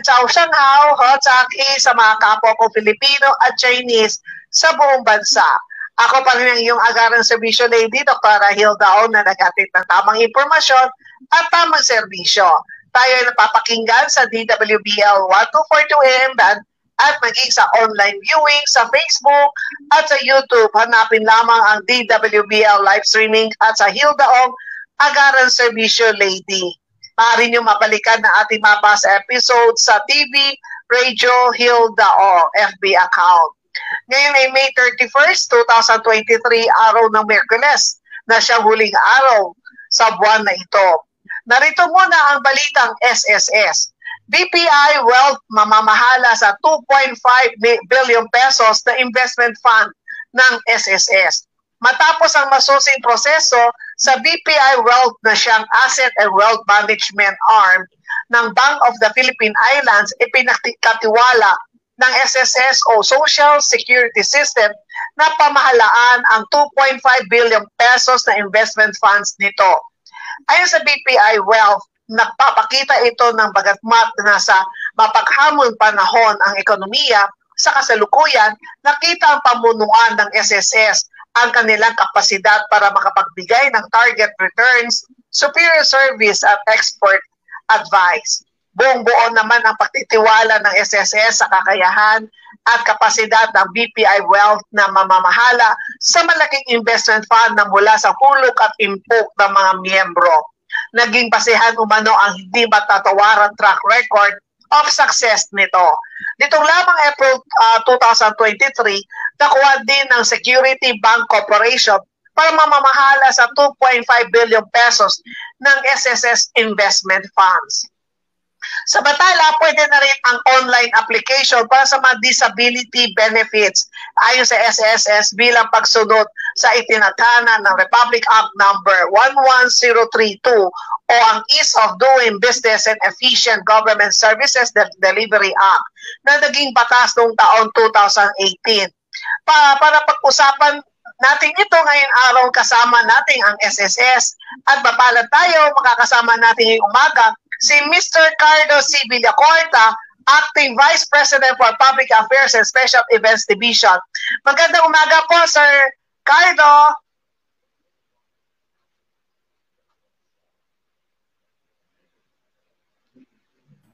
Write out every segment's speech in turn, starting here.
Chow Shanghao, Ho Chaki sa mga kapwa ko Filipino at Chinese sa buong bansa. Ako pa rin ang iyong agarang serbisyo lady, Dr. Hilda O, na naghatid ng tamang impormasyon at tamang serbisyo. Tayo ay napapakinggan sa DWBL 1242 AM band at maging sa online viewing sa Facebook at sa YouTube. Hanapin lamang ang DWBL live streaming at sa Hilda Ong Agaran Serbisyo Lady. Maaari nyo mabalikan na ating mabasa episode sa TV, Radio Hilda O, FB account. Ngayon ay May 31st, 2023, araw ng Merkules, na siyang huling araw sa buwan na ito. Narito muna ang balitang SSS. BPI Wealth mamamahala sa 2.5 billion pesos na investment fund ng SSS. Matapos ang masusing proseso sa BPI Wealth na siyang Asset and Wealth Management Arm ng Bank of the Philippine Islands, ipinakatiwala ng SSS o Social Security System na pamahalaan ang 2.5 billion pesos na investment funds nito. Ayon sa BPI Wealth, nagpapakita ito ng bagatmat na sa mapaghamon panahon ang ekonomiya sa kasalukuyan, nakita ang pamunuan ng SSS ang kanilang kapasidad para makapagbigay ng target returns, superior service at export advice. Buong-buo naman ang pagtitiwala ng SSS sa kakayahan at kapasidad ng BPI Wealth na mamamahala sa malaking investment fund na mula sa hulog at impok ng mga miyembro. Naging basehan umano ang hindi matatawaran track record of success nito. Nitong lamang April uh, 2023, nakuha din ng Security Bank Corporation para mamamahala sa 2.5 billion pesos ng SSS investment funds. Sa Batala, pwede na rin ang online application para sa mga disability benefits ayon sa SSS bilang pagsunod sa itinatana ng Republic Act number 11032 o ang Ease of Doing Business and Efficient Government Services Delivery Act na naging batas noong taon 2018. Pa, para pag-usapan natin ito ngayong araw kasama natin ang SSS at babalad tayo makakasama natin ngayong umaga si Mr. Cardo C. Villacorta, Acting Vice President for Public Affairs and Special Events Division. Magandang umaga po, Sir Cardo.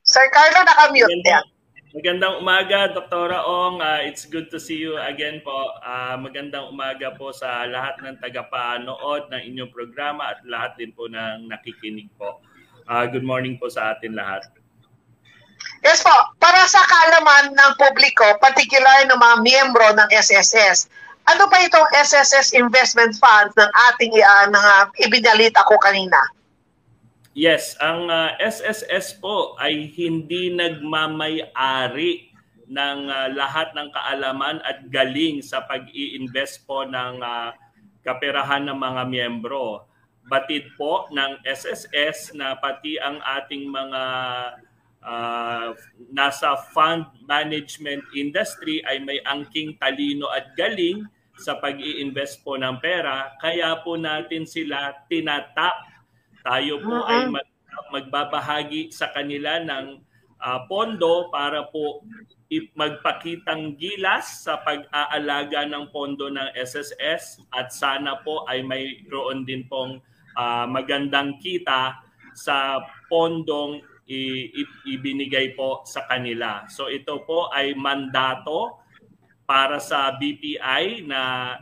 Sir Carlo, nakamute Magandang, yan. Magandang umaga, Dr. Ong. Uh, it's good to see you again po. Uh, magandang umaga po sa lahat ng tagapanood ng inyong programa at lahat din po ng nakikinig po. Uh, good morning po sa atin lahat. Yes po, para sa kaalaman ng publiko, particular ng mga miyembro ng SSS, ano ba itong SSS Investment Fund ng ating uh, ng, uh, ibinalita ko kanina? Yes, ang uh, ah, SSS po ay hindi nagmamay-ari ng uh, lahat ng kaalaman at galing sa pag-i-invest po ng uh, kaperahan ng mga miyembro. Batid po ng SSS na pati ang ating mga uh, nasa fund management industry ay may angking talino at galing sa pag-i-invest po ng pera. Kaya po natin sila tinatap tayo po uh-huh. ay mag, magbabahagi sa kanila ng uh, pondo para po magpakitang gilas sa pag-aalaga ng pondo ng SSS at sana po ay mayroon din pong uh, magandang kita sa pondong i- i- ibinigay po sa kanila. So ito po ay mandato para sa BPI na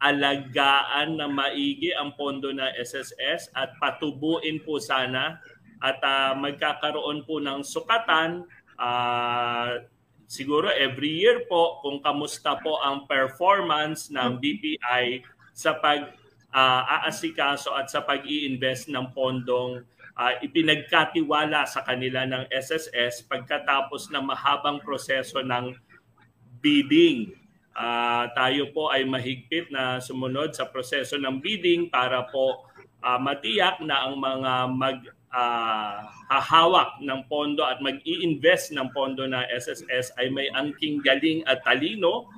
alagaan na maigi ang pondo ng SSS at patubuin po sana at uh, magkakaroon po ng sukatan uh, siguro every year po kung kamusta po ang performance ng BPI sa pag uh, aasikaso at sa pag-i-invest ng pondong uh, ipinagkatiwala sa kanila ng SSS pagkatapos ng mahabang proseso ng bidding. Uh, tayo po ay mahigpit na sumunod sa proseso ng bidding para po uh, matiyak na ang mga mag uh, hahawak ng pondo at mag-i-invest ng pondo na SSS ay may angking galing at talino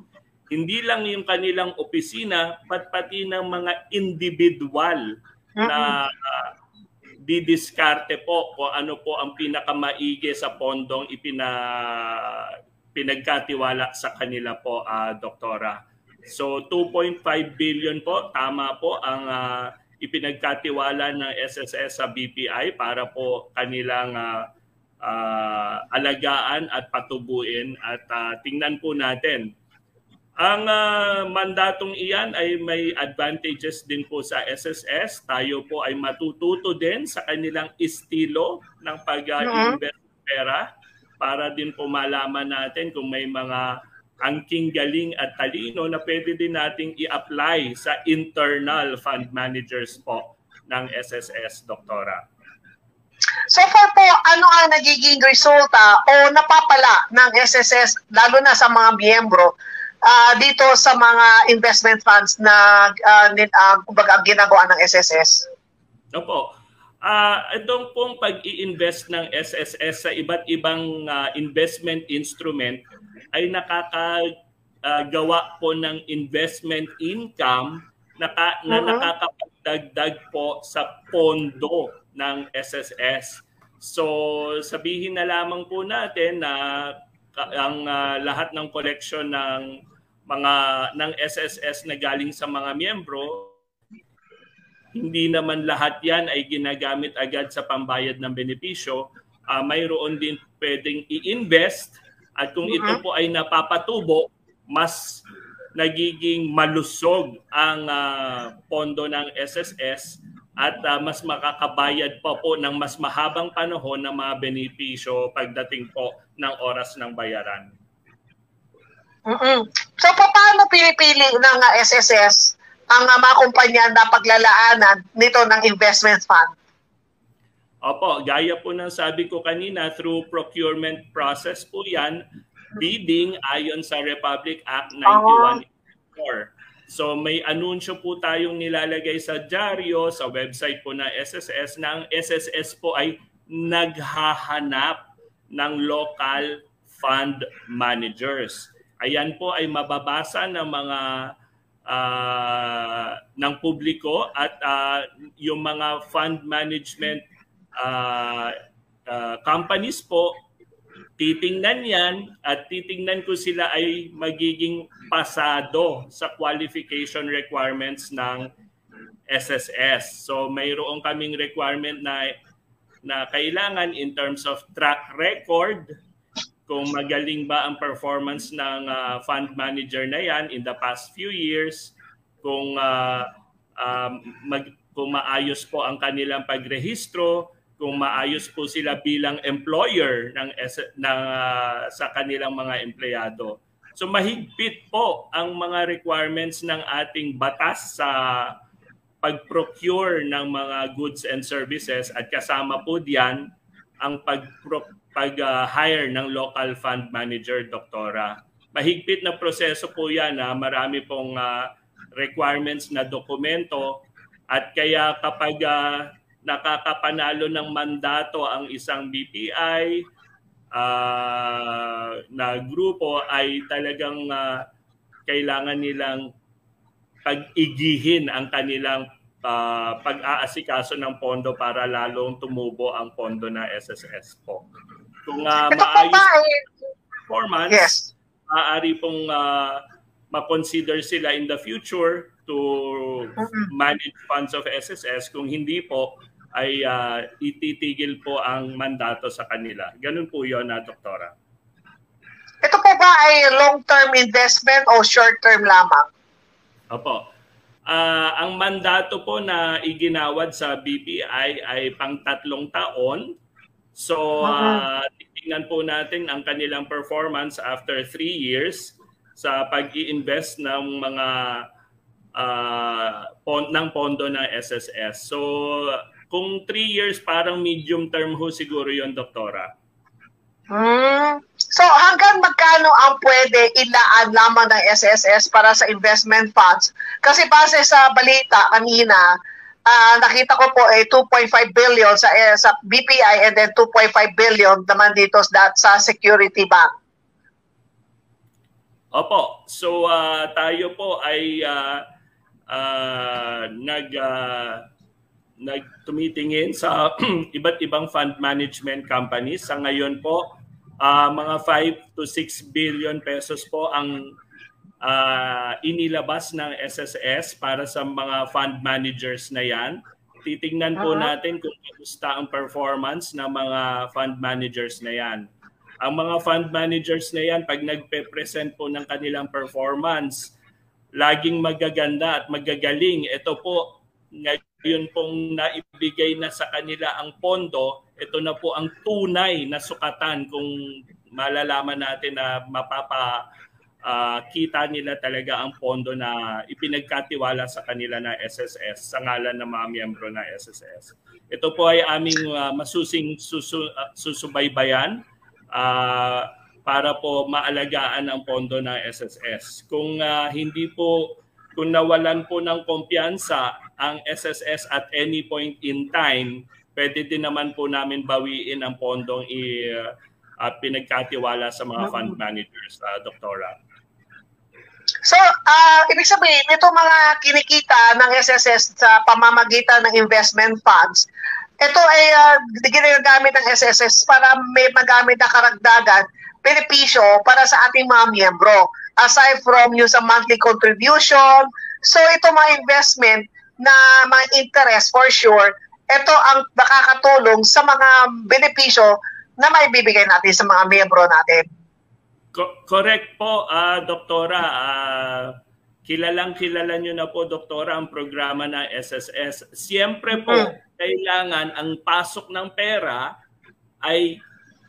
hindi lang yung kanilang opisina, pat pati ng mga individual na uh, didiskarte po kung ano po ang pinakamaigi sa pondong ipina pinagkatiwala sa kanila po, uh, Doktora. So 2.5 billion po, tama po ang uh, ipinagkatiwala ng SSS sa BPI para po kanilang uh, uh, alagaan at patubuin at uh, tingnan po natin. Ang uh, mandatong iyan ay may advantages din po sa SSS. Tayo po ay matututo din sa kanilang estilo ng pag-invest uh, pera para din po malaman natin kung may mga angking galing at talino na pwede din nating i-apply sa internal fund managers po ng SSS, Doktora. So far po, ano ang nagiging resulta o napapala ng SSS, lalo na sa mga miyembro, uh, dito sa mga investment funds na uh, uh, kumbaga ginagawa ng SSS? Opo. Uh, itong pong pag-i-invest ng SSS sa iba't ibang uh, investment instrument ay nakakagawa uh, po ng investment income naka, na uh-huh. nakakapagdagdag po sa pondo ng SSS. So sabihin na lamang po natin na ang uh, lahat ng collection ng mga ng SSS na galing sa mga miyembro hindi naman lahat yan ay ginagamit agad sa pambayad ng benepisyo. Uh, mayroon din pwedeng i-invest at kung ito mm-hmm. po ay napapatubo, mas nagiging malusog ang uh, pondo ng SSS at uh, mas makakabayad pa po ng mas mahabang panahon ng mga benepisyo pagdating po ng oras ng bayaran. Mm-mm. So paano pinipili ng SSS ang uh, mga kumpanya na paglalaanan nito ng investment fund? Opo, gaya po ng sabi ko kanina, through procurement process po yan, bidding ayon sa Republic Act 91. Uh-huh. So may anunsyo po tayong nilalagay sa dyaryo, sa website po ng SSS, na ang SSS po ay naghahanap ng local fund managers. Ayan po ay mababasa ng mga uh, ng publiko at uh, yung mga fund management uh, uh, companies po titingnan yan at titingnan ko sila ay magiging pasado sa qualification requirements ng SSS. So mayroon kaming requirement na na kailangan in terms of track record kung magaling ba ang performance ng uh, fund manager na yan in the past few years, kung uh, um, mag, kung maayos po ang kanilang pagrehistro, kung maayos po sila bilang employer ng, ng uh, sa kanilang mga empleyado. So mahigpit po ang mga requirements ng ating batas sa pag-procure ng mga goods and services at kasama po diyan ang pag pag-hire uh, ng local fund manager, Doktora. Mahigpit na proseso po yan. Ha? Marami pong uh, requirements na dokumento at kaya kapag uh, nakakapanalo ng mandato ang isang BPI uh, na grupo ay talagang uh, kailangan nilang pag-igihin ang kanilang uh, pag-aasikaso ng pondo para lalong tumubo ang pondo na SSS po. Kung uh, maayos performance, yes. maaari pong uh, ma-consider sila in the future to manage funds of SSS. Kung hindi po, ay uh, ititigil po ang mandato sa kanila. Ganun po yon na, Doktora. Ito po ba ay long-term investment o short-term lamang? Opo. Uh, ang mandato po na iginawad sa BPI ay pang tatlong taon So, uh, titingnan po natin ang kanilang performance after three years sa pag invest ng mga uh, pon- ng pondo ng SSS. So, kung three years, parang medium term ho siguro yon doktora. Hmm. So hanggang magkano ang pwede ilaan lamang ng SSS para sa investment funds? Kasi base sa balita kanina, uh, nakita ko po eh 2.5 billion sa eh, sa BPI and then 2.5 billion naman dito sa, sa Security Bank. Opo. So uh, tayo po ay uh, uh, nag uh, nagtumitingin sa iba't ibang fund management companies. Sa ngayon po, uh, mga 5 to 6 billion pesos po ang uh, inilabas ng SSS para sa mga fund managers na yan. Titingnan po uh-huh. natin kung kamusta ang performance ng mga fund managers na yan. Ang mga fund managers na yan, pag nagpe-present po ng kanilang performance, laging magaganda at magagaling. Ito po, ngayon pong naibigay na sa kanila ang pondo, ito na po ang tunay na sukatan kung malalaman natin na mapapa uh, kita nila talaga ang pondo na ipinagkatiwala sa kanila na SSS sa ngalan ng mga miyembro ng SSS. Ito po ay aming uh, masusing susu, uh, susubaybayan uh, para po maalagaan ang pondo ng SSS. Kung uh, hindi po kung nawalan po ng kumpiyansa ang SSS at any point in time, pwede din naman po namin bawiin ang pondong i, uh, pinagkatiwala sa mga fund managers, uh, Doktora. So, uh, ibig sabihin, ito mga kinikita ng SSS sa pamamagitan ng investment funds, ito ay uh, ginagamit ng SSS para may magamit na karagdagan, benepisyo para sa ating mga miyembro. Aside from yung sa monthly contribution, so ito mga investment na mga interest for sure, ito ang nakakatulong sa mga benepisyo na may bibigay natin sa mga miyembro natin. Co- correct po, uh, Doktora. Uh, kilalang kilala nyo na po, Doktora, ang programa ng SSS. Siyempre po, mm-hmm. kailangan ang pasok ng pera ay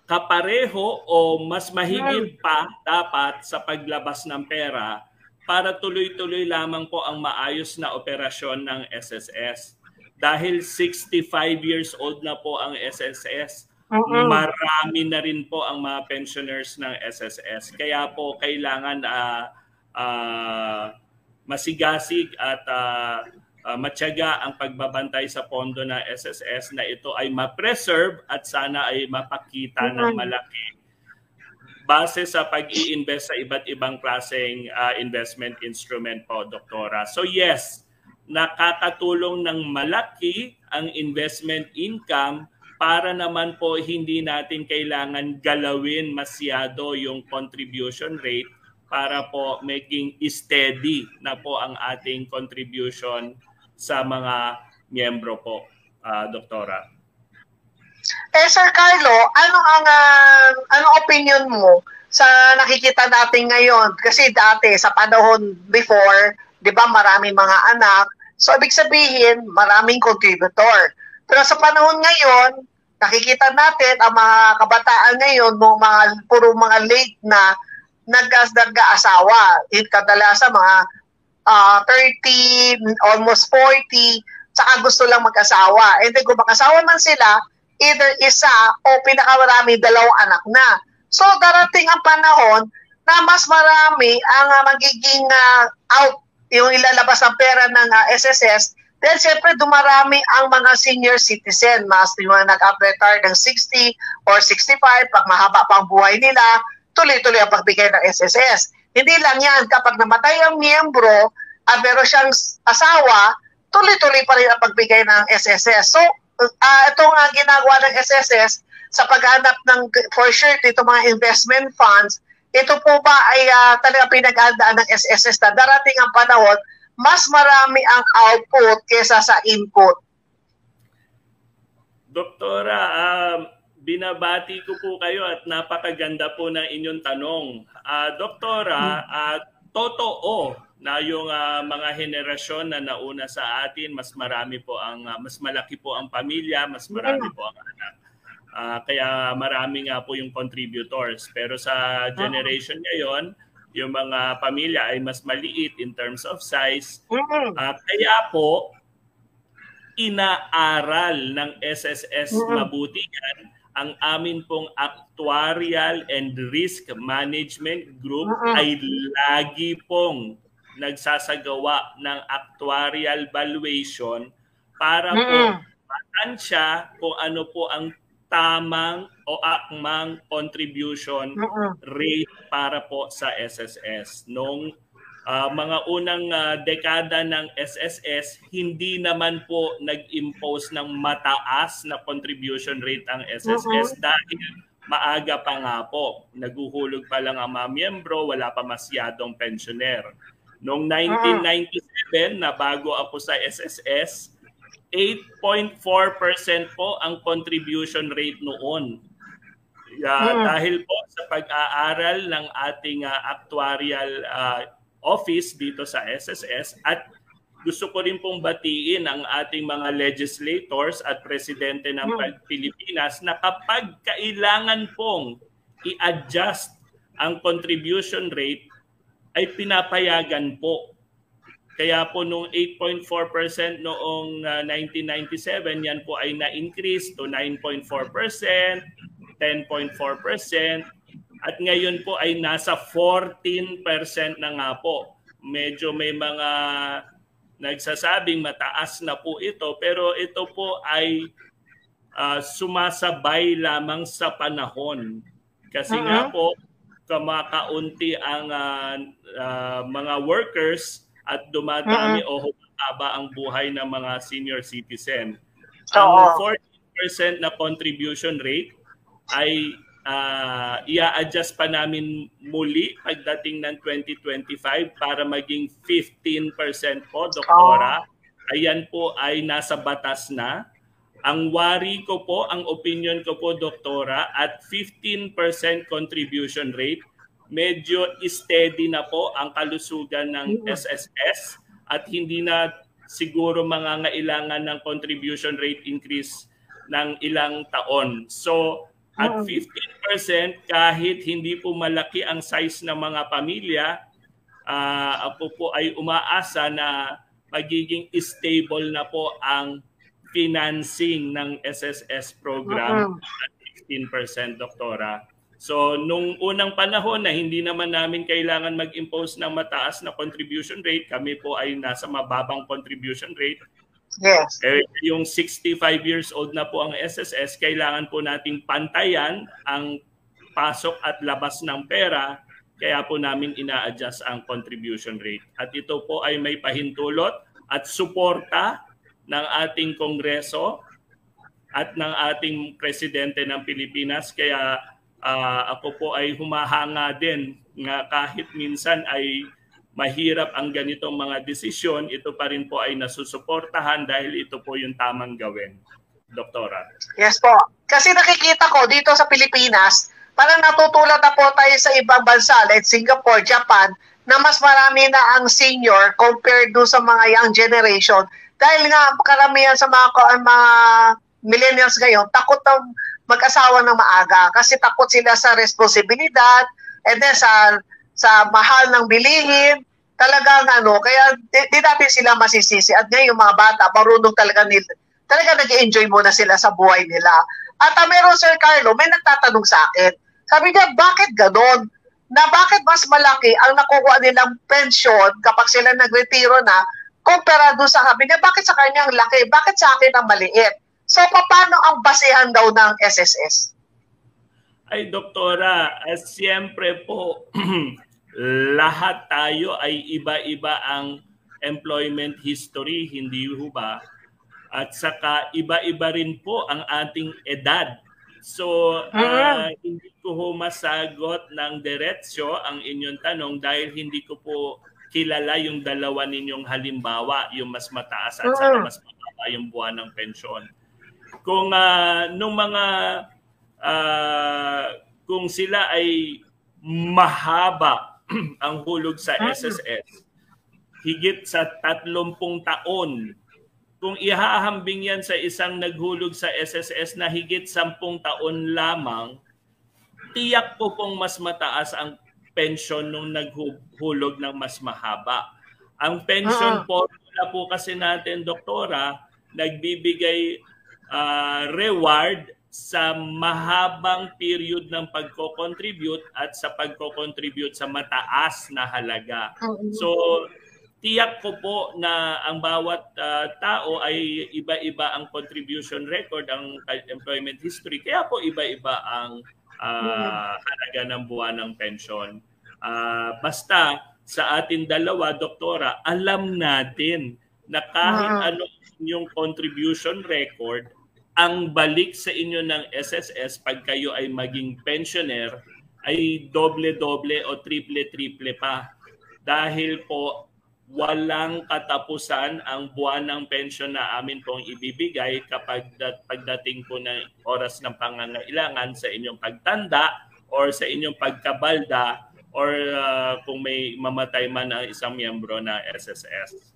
kapareho o mas mahigit pa dapat sa paglabas ng pera para tuloy-tuloy lamang po ang maayos na operasyon ng SSS. Dahil 65 years old na po ang SSS, Uh-uh. Marami na rin po ang mga pensioners ng SSS. Kaya po kailangan uh, uh, masigasig at uh, uh, matyaga ang pagbabantay sa pondo ng SSS na ito ay ma-preserve at sana ay mapakita uh-huh. ng malaki base sa pag-i-invest sa iba't ibang klaseng uh, investment instrument po, Doktora. So yes, nakakatulong ng malaki ang investment income para naman po hindi natin kailangan galawin masyado yung contribution rate para po making steady na po ang ating contribution sa mga miyembro po, uh, Doktora. Eh Sir Carlo, ano ang uh, ano opinion mo sa nakikita natin ngayon? Kasi dati sa panahon before, 'di ba, maraming mga anak. So ibig sabihin, maraming contributor. Pero sa panahon ngayon, nakikita natin ang mga kabataan ngayon, mga puro mga late na nag-asawa. Kadalasan mga uh, ah, 30, almost 40, saka gusto lang mag-asawa. And then kung mag-asawa man sila, either isa o pinakamarami dalawang anak na. So darating ang panahon na mas marami ang uh, magiging uh, out yung ilalabas ng pera ng uh, SSS Then, siyempre, dumarami ang mga senior citizen, mas yung mga nag-up-retire ng 60 or 65, pag mahaba pa ang buhay nila, tuloy-tuloy ang pagbigay ng SSS. Hindi lang yan, kapag namatay ang miyembro, at meron siyang asawa, tuloy-tuloy pa rin ang pagbigay ng SSS. So, uh, itong uh, ginagawa ng SSS sa paghanap ng, for sure, ito mga investment funds, ito po ba ay uh, talaga pinag-andaan ng SSS na darating ang panahon mas marami ang output kesa sa input. Doktora, um, binabati ko po kayo at napakaganda po ng inyong tanong. Uh, doktora, uh, totoo na yung uh, mga henerasyon na nauna sa atin, mas marami po ang uh, mas malaki po ang pamilya, mas marami po ang anak. Uh, kaya marami nga po yung contributors. Pero sa generation ngayon, yung mga pamilya ay mas maliit in terms of size. Uh, kaya po, inaaral ng SSS mm-hmm. mabuti yan ang amin pong actuarial and risk management group ay lagi pong nagsasagawa ng actuarial valuation para po matansya kung ano po ang tamang o akmang contribution rate para po sa SSS nung uh, mga unang uh, dekada ng SSS, hindi naman po nag-impose ng mataas na contribution rate ang SSS uh-huh. dahil maaga pa nga po. Naguhulog pa lang ang mga miyembro, wala pa masyadong pensioner. Noong 1997 na bago ako sa SSS, 8.4% po ang contribution rate noon. Uh, Dahil po sa pag-aaral ng ating uh, actuarial uh, office dito sa SSS at gusto ko rin pong batiin ang ating mga legislators at presidente ng hmm. Pilipinas na kapag kailangan pong i-adjust ang contribution rate ay pinapayagan po. Kaya po nung 8.4% noong uh, 1997, yan po ay na-increase to 9.4%, 10.4%, at ngayon po ay nasa 14% na nga po. Medyo may mga nagsasabing mataas na po ito pero ito po ay uh, sumasabay lamang sa panahon. Kasi uh-huh. nga po kamakaunti ang uh, uh, mga workers at dumadami uh-huh. o humaba ang buhay ng mga senior citizen. So, ang 14% na contribution rate ay uh, i-adjust pa namin muli pagdating ng 2025 para maging 15% po, Doktora. Oh. Ayan po ay nasa batas na. Ang wari ko po, ang opinion ko po, Doktora, at 15% contribution rate, medyo steady na po ang kalusugan ng SSS at hindi na siguro mga ngailangan ng contribution rate increase ng ilang taon. So, at 15% kahit hindi po malaki ang size ng mga pamilya, uh, ako po ay umaasa na magiging stable na po ang financing ng SSS program at 15% doktora. So nung unang panahon na hindi naman namin kailangan mag-impose ng mataas na contribution rate, kami po ay nasa mababang contribution rate Yes. Eh, yung 65 years old na po ang SSS, kailangan po nating pantayan ang pasok at labas ng pera, kaya po namin ina-adjust ang contribution rate. At ito po ay may pahintulot at suporta ng ating Kongreso at ng ating Presidente ng Pilipinas. Kaya uh, ako po ay humahanga din nga kahit minsan ay mahirap ang ganitong mga desisyon, ito pa rin po ay nasusuportahan dahil ito po yung tamang gawin. Doktora. Yes po. Kasi nakikita ko dito sa Pilipinas, parang natutulad na po tayo sa ibang bansa like Singapore, Japan, na mas marami na ang senior compared do sa mga young generation. Dahil nga karamihan sa mga, mga millennials ngayon, takot na mag-asawa ng maaga kasi takot sila sa responsibilidad and then sa sa mahal ng bilihin talagang ano, kaya di, di natin sila masisisi. At ngayon yung mga bata, marunong talaga nila, talaga nag-enjoy muna sila sa buhay nila. At uh, meron Sir Carlo, may nagtatanong sa akin. Sabi niya, bakit ganon? Na bakit mas malaki ang nakukuha nilang pensyon kapag sila nagretiro na kumpara doon sa sabi niya, bakit sa kanyang laki? Bakit sa akin ang maliit? So, paano ang basehan daw ng SSS? Ay, doktora, uh, siyempre po, lahat tayo ay iba-iba ang employment history, hindi ho ba? At saka iba-iba rin po ang ating edad. So, uh, hindi ko ho masagot ng diretsyo ang inyong tanong dahil hindi ko po kilala yung dalawa ninyong halimbawa, yung mas mataas at saka mas mababa yung buwan ng pensyon. Kung uh, nung mga uh, kung sila ay mahaba ang hulog sa SSS higit sa 30 taon. Kung ihahambing yan sa isang naghulog sa SSS na higit 10 taon lamang, tiyak po pong mas mataas ang pension nung naghulog ng mas mahaba. Ang pension uh-huh. formula po kasi natin, doktora, nagbibigay uh, reward sa mahabang period ng pagko-contribute at sa pagko-contribute sa mataas na halaga. So, tiyak ko po na ang bawat uh, tao ay iba-iba ang contribution record, ang employment history. Kaya po iba-iba ang uh, halaga ng buwan ng pension. Uh, basta sa atin dalawa, doktora, alam natin na kahit uh-huh. ano yung contribution record, ang balik sa inyo ng SSS pag kayo ay maging pensioner ay doble-doble o triple-triple pa. Dahil po walang katapusan ang buwan ng pension na amin pong ibibigay kapag dat, pagdating po ng oras ng pangangailangan sa inyong pagtanda or sa inyong pagkabalda or uh, kung may mamatay man ang isang miyembro na SSS.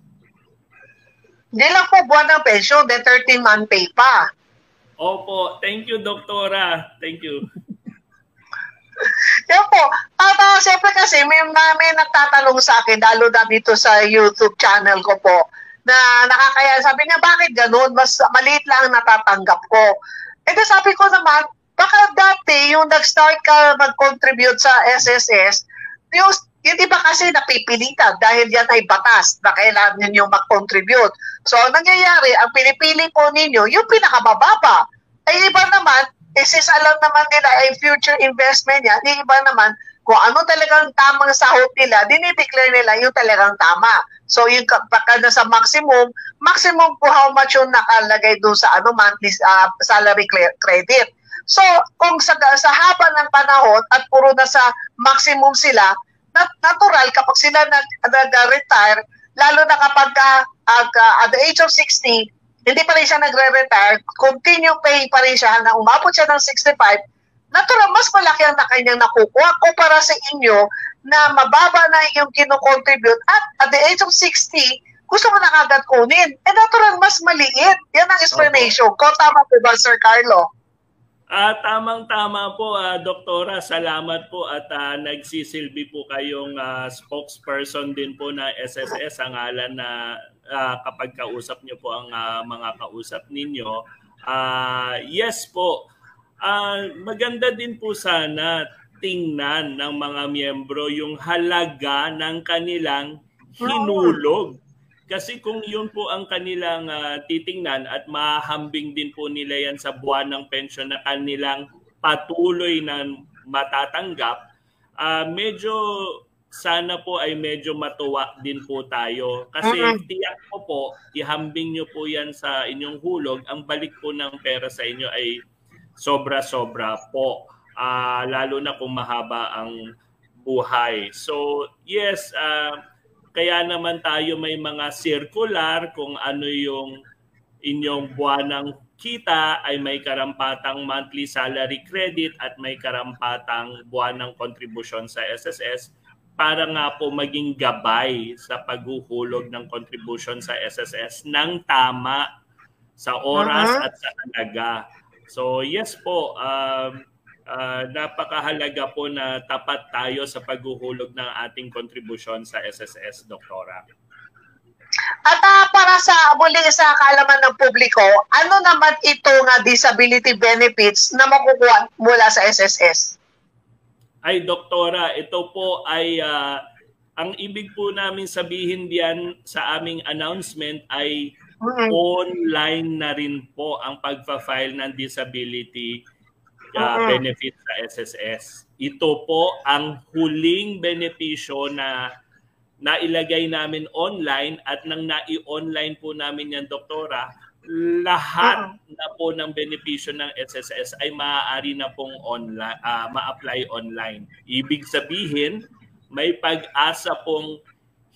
Hindi lang po buwan ng pension, then 13-month pay pa. Opo, thank you, Doktora. Thank you. Yan po. Uh, siyempre kasi may, may nagtatanong sa akin, lalo na dito sa YouTube channel ko po, na nakakaya, sabi niya, bakit ganun? Mas maliit lang natatanggap ko. E sabi ko naman, baka dati yung nag-start ka mag-contribute sa SSS, yung, yung iba kasi napipilitan dahil yan ay batas na kailangan ninyo mag-contribute. So, nangyayari, ang pinipili po ninyo, yung pinakamababa. Ay iba naman, eh, since alam naman nila ay future investment yan, yung iba naman, kung ano talagang tamang sahod nila, dinideclare nila yung talagang tama. So, yung pagka na sa maximum, maximum po how much yung nakalagay doon sa ano monthly uh, salary credit. So, kung sa, sa haba ng panahon at puro na sa maximum sila, natural kapag sila nag-retire, lalo na kapag uh, uh, at the age of 60, hindi pa rin siya nagre-retire, continue pay pa rin siya na umabot siya ng 65, natural, mas malaki ang na kanyang nakukuha kumpara sa inyo na mababa na yung kinocontribute at at the age of 60, gusto mo na kagad kunin. Eh natural, mas maliit. Yan ang explanation ko. Tama po ba, Sir Carlo? Uh, tamang-tama po, uh, Doktora. Salamat po at uh, nagsisilbi po kayong uh, spokesperson din po na SSS ang ngalan na uh, kapag kausap niyo po ang uh, mga kausap ninyo. Uh, yes po, uh, maganda din po sana tingnan ng mga miyembro yung halaga ng kanilang hinulog kasi kung yun po ang kanilang uh, titingnan at mahambing din po nila yan sa buwan ng pensyon na kanilang patuloy na matatanggap, uh, medyo sana po ay medyo matuwa din po tayo. Kasi uh-huh. tiyak po po, ihambing nyo po yan sa inyong hulog, ang balik po ng pera sa inyo ay sobra-sobra po. Uh, lalo na kung mahaba ang buhay. So yes, uh, kaya naman tayo may mga circular kung ano yung inyong buwanang kita ay may karampatang monthly salary credit at may karampatang buwanang kontribusyon sa SSS para nga po maging gabay sa paghuhulog ng contribution sa SSS ng tama sa oras uh-huh. at sa halaga. So yes po, um, uh, napakahalaga po na tapat tayo sa paghuhulog ng ating kontribusyon sa SSS, Doktora. At uh, para sa muli sa kaalaman ng publiko, ano naman ito nga disability benefits na makukuha mula sa SSS? Ay, Doktora, ito po ay uh, ang ibig po namin sabihin diyan sa aming announcement ay mm-hmm. online na rin po ang pagpa-file ng disability uh, benefit sa SSS. Ito po ang huling benepisyo na nailagay namin online at nang nai-online po namin yan, Doktora, lahat uh-huh. na po ng benepisyo ng SSS ay maaari na pong online, uh, ma-apply online. Ibig sabihin, may pag-asa pong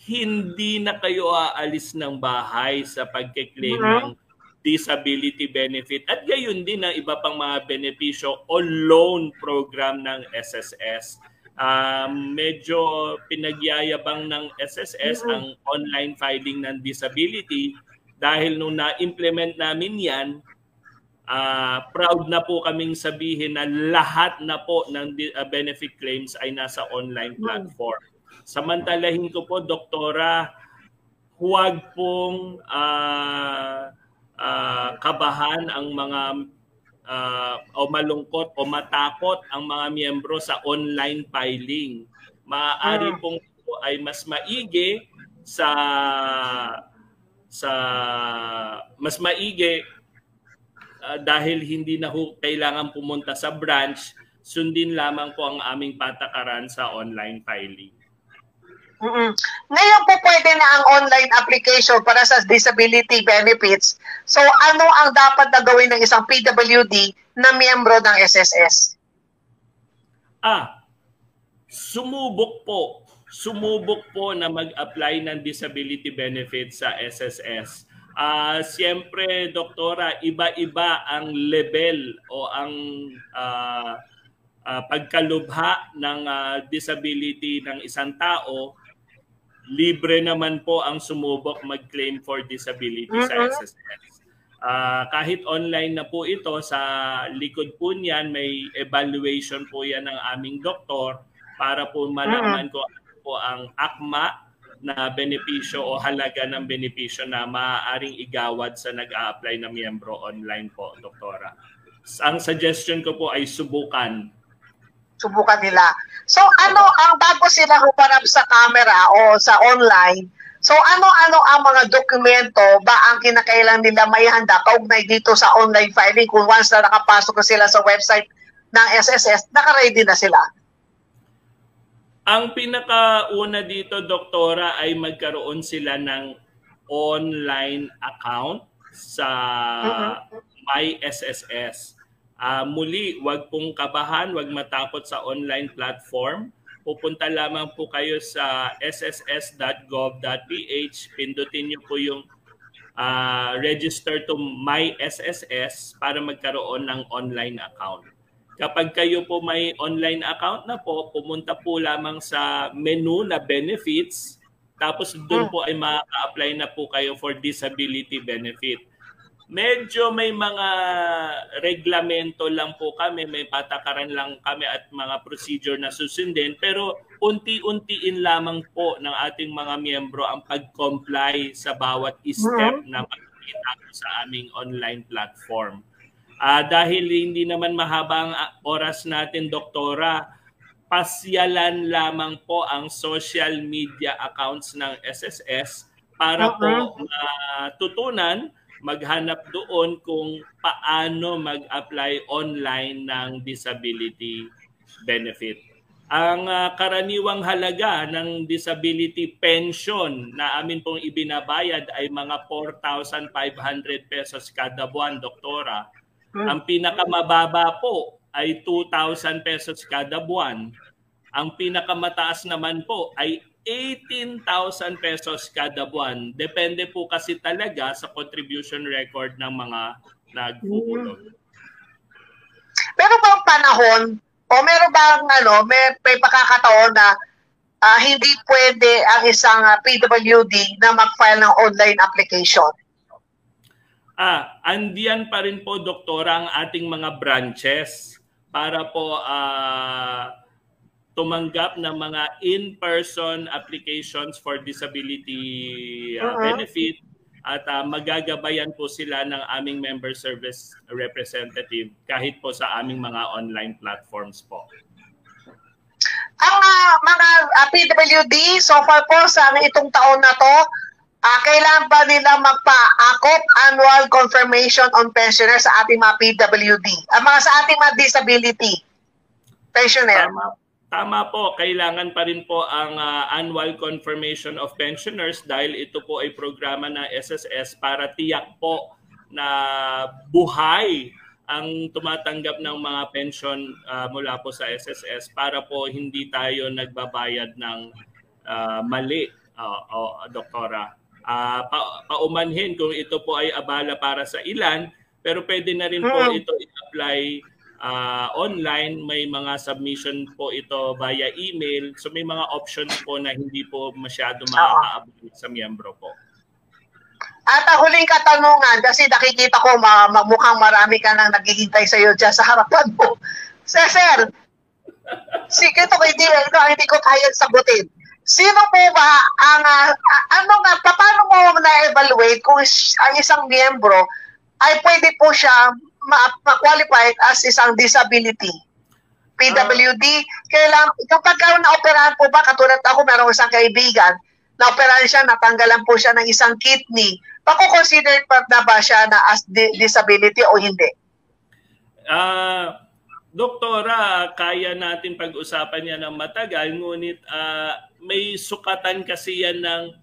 hindi na kayo aalis ng bahay sa pagkiklaim uh-huh. ng disability benefit at gayon din ang iba pang mga benepisyo o loan program ng SSS. Um, medyo pinagyayabang ng SSS mm-hmm. ang online filing ng disability dahil nung na-implement namin yan, uh, proud na po kaming sabihin na lahat na po ng uh, benefit claims ay nasa online mm. platform. Samantalahin ko po, Doktora, huwag pong uh, uh, kabahan ang mga uh, o malungkot o matakot ang mga miyembro sa online filing. Maaari hmm. pong ay mas maigi sa sa mas maigi uh, dahil hindi na ho kailangan pumunta sa branch, sundin lamang po ang aming patakaran sa online filing. Mm-mm. Ngayon po pwede na ang online application para sa disability benefits. So ano ang dapat na gawin ng isang PWD na miyembro ng SSS? Ah, sumubok po. Sumubok po na mag-apply ng disability benefits sa SSS. Ah, uh, siyempre, doktora, iba-iba ang level o ang uh, uh, pagkalubha ng uh, disability ng isang tao libre naman po ang sumubok mag-claim for disability mm-hmm. sa SSS. Uh, kahit online na po ito, sa likod po niyan may evaluation po yan ng aming doktor para po malaman mm-hmm. ko ano po ang akma na benepisyo o halaga ng benepisyo na maaaring igawad sa nag-a-apply na miyembro online po, doktora. Ang suggestion ko po ay subukan subukan nila. So ano ang bago sila humarap sa camera o sa online, so ano-ano ang mga dokumento ba ang kinakailangan nila may handa kaugnay dito sa online filing kung once na nakapasok na sila sa website ng SSS, naka-ready na sila? Ang pinakauna dito, doktora, ay magkaroon sila ng online account sa mm-hmm. My SSS. Uh, muli, wag pong kabahan, wag matakot sa online platform. Pupunta lamang po kayo sa sss.gov.ph, pindutin niyo po yung uh, register to my SSS para magkaroon ng online account. Kapag kayo po may online account na po, pumunta po lamang sa menu na benefits, tapos doon hmm. po ay makaka-apply na po kayo for disability benefit medyo may mga reglamento lang po kami, may patakaran lang kami at mga procedure na susundin, pero unti-untiin lamang po ng ating mga miyembro ang pag-comply sa bawat step na makikita sa aming online platform. Uh, dahil hindi naman mahaba ang oras natin, Doktora, pasyalan lamang po ang social media accounts ng SSS para uh-huh. po matutunan maghanap doon kung paano mag-apply online ng disability benefit. Ang uh, karaniwang halaga ng disability pension na amin pong ibinabayad ay mga 4,500 pesos kada buwan, doktora. Hmm. Ang pinakamababa po ay 2,000 pesos kada buwan. Ang pinakamataas naman po ay 18,000 pesos kada buwan. Depende po kasi talaga sa contribution record ng mga nagpupulong. Pero bang panahon o meron bang ano, may, may pakakataon na uh, hindi pwede ang isang uh, ah, PWD na mag-file ng online application? Ah, andiyan pa rin po doktora ang ating mga branches para po uh, tumanggap ng mga in-person applications for disability uh, uh-huh. benefit at uh, magagabayan po sila ng aming member service representative kahit po sa aming mga online platforms po. Ang uh, mga uh, PWD, so far po sa itong taon na to, uh, kailan ba nila magpa-akop annual confirmation on pensioners sa ating mga PWD? Ang uh, mga sa ating mga disability pensioner. Tama Tama po, kailangan pa rin po ang uh, annual confirmation of pensioners dahil ito po ay programa ng SSS para tiyak po na buhay ang tumatanggap ng mga pension uh, mula po sa SSS para po hindi tayo nagbabayad ng uh, mali, uh, uh, doktora. Uh, pa- paumanhin kung ito po ay abala para sa ilan, pero pwede na rin po ito i-apply uh, online, may mga submission po ito via email. So may mga options po na hindi po masyado makakaabot sa miyembro po. At ang huling katanungan, kasi nakikita ko ma- mukhang marami ka nang naghihintay sa iyo dyan sa harapan mo. Sir, sir, sige to hindi, ito, hindi ko kaya sagutin. Sino po ba ang, uh, ano nga, paano mo na-evaluate kung ang isang miyembro ay pwede po siya ma-qualify as isang disability. PWD, kailang, kapag ka na-operahan po ba, katulad ako, meron isang kaibigan, na-operahan siya, natanggalan po siya ng isang kidney, pako-consider pa na ba siya na as di- disability o hindi? Uh, Doktora, kaya natin pag-usapan yan ng matagal, ngunit uh, may sukatan kasi yan ng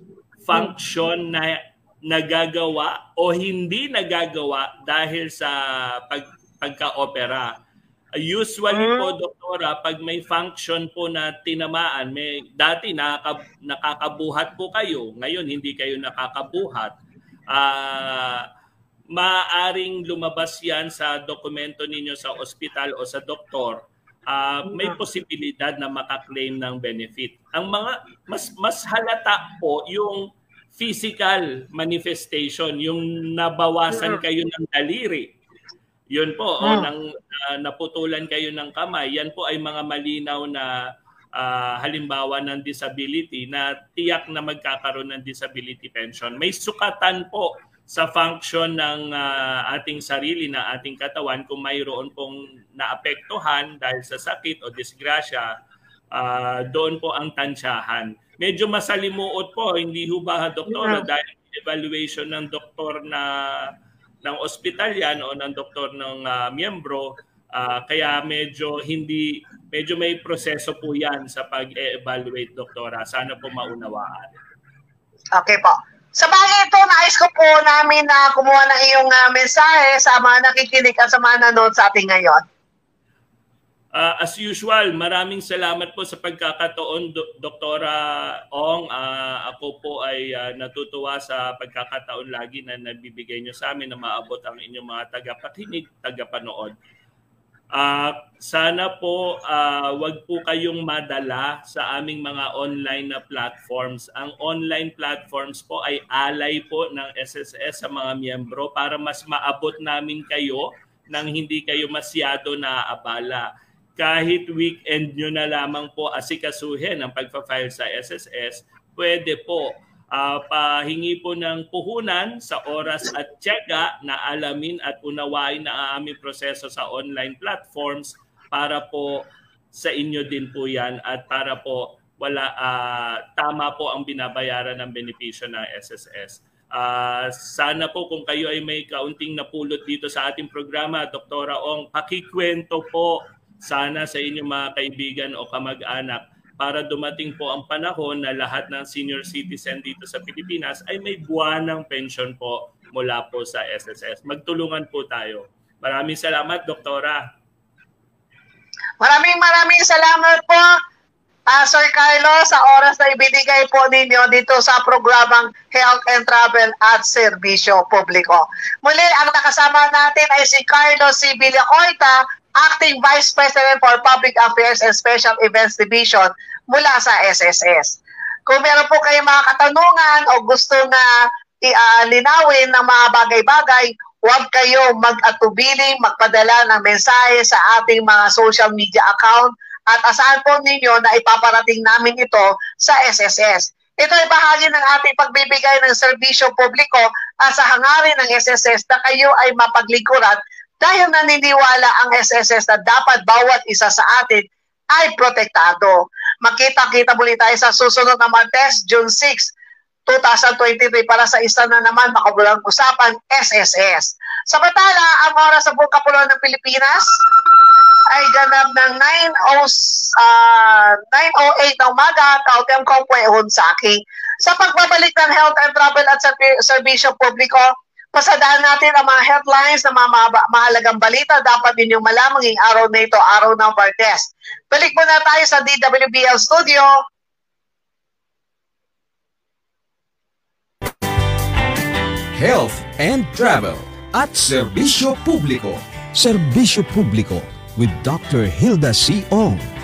function na nagagawa o hindi nagagawa dahil sa pag, pagka-opera. Usually po, hmm. doktora, pag may function po na tinamaan, may dati nakaka, nakakabuhat po kayo, ngayon hindi kayo nakakabuhat. Uh, maaring lumabas yan sa dokumento ninyo sa ospital o sa doktor. Uh, may hmm. posibilidad na makaklaim ng benefit. Ang mga mas mas halata po yung physical manifestation, yung nabawasan kayo ng daliri yun po, hmm. o nang uh, naputulan kayo ng kamay, yan po ay mga malinaw na uh, halimbawa ng disability na tiyak na magkakaroon ng disability pension. May sukatan po sa function ng uh, ating sarili na ating katawan kung mayroon pong naapektuhan dahil sa sakit o disgrasya, uh, doon po ang tansyahan. Medyo masalimuot po, hindi ho ba, doktora, yeah. dahil evaluation ng doktor na ng ospital yan o ng doktor ng uh, miyembro. Uh, kaya medyo hindi medyo may proseso po yan sa pag-evaluate doktora. Sana po maunawaan. Okay po. Sa bagay ito, nais ko po namin na kumuha ng iyong uh, mensahe sa mga nakikinig at sa mga nanood sa ating ngayon. Uh, as usual, maraming salamat po sa pagkakataon, Do- Doktora Ong. Uh, ako po ay uh, natutuwa sa pagkakataon lagi na nabibigay nyo sa amin na maabot ang inyong mga tagapakinig, tagapanood. Uh, sana po uh, wag po kayong madala sa aming mga online na platforms. Ang online platforms po ay alay po ng SSS sa mga miyembro para mas maabot namin kayo nang hindi kayo masyado naabala kahit weekend nyo na lamang po asikasuhin ang pagpa-file sa SSS, pwede po uh, pahingi po ng puhunan sa oras at tiyega na alamin at unawain na aming proseso sa online platforms para po sa inyo din po yan at para po wala uh, tama po ang binabayaran ng benepisyo ng SSS. Uh, sana po kung kayo ay may kaunting napulot dito sa ating programa, Doktora Ong, pakikwento po sana sa inyong mga kaibigan o kamag-anak para dumating po ang panahon na lahat ng senior citizen dito sa Pilipinas ay may buwan ng pension po mula po sa SSS. Magtulungan po tayo. Maraming salamat, Doktora. Maraming maraming salamat po, uh, Sir Carlo, sa oras na ibinigay po ninyo dito sa programang Health and Travel at Serbisyo Publiko. Muli, ang nakasama natin ay si Carlo C. Villacoita, Acting Vice President for Public Affairs and Special Events Division mula sa SSS. Kung meron po kayong mga katanungan o gusto na i-linawin ng mga bagay-bagay, huwag kayo mag-atubili, magpadala ng mensahe sa ating mga social media account at asahan po ninyo na ipaparating namin ito sa SSS. Ito ay bahagi ng ating pagbibigay ng serbisyo publiko at sa hangarin ng SSS na kayo ay mapaglingkuran dahil naniniwala ang SSS na dapat bawat isa sa atin ay protektado. Makita-kita muli tayo sa susunod na Martes, June 6, 2023 para sa isa na naman makabulang usapan SSS. Samantala, ang oras sa buong kapuluan ng Pilipinas ay ganap ng 9.08 uh, 9.08 ng umaga, Kauteng Kompwe Hunsaki. Sa pagbabalik ng health and travel at serbisyo publiko, Pasadaan natin ang mga headlines na mga mahalagang balita dapat ninyong malaman ngayong araw na ito, araw ng Martes. Balik muna tayo sa DWBL Studio. Health and Travel at Serbisyo Publiko. Serbisyo Publiko with Dr. Hilda C. Ong.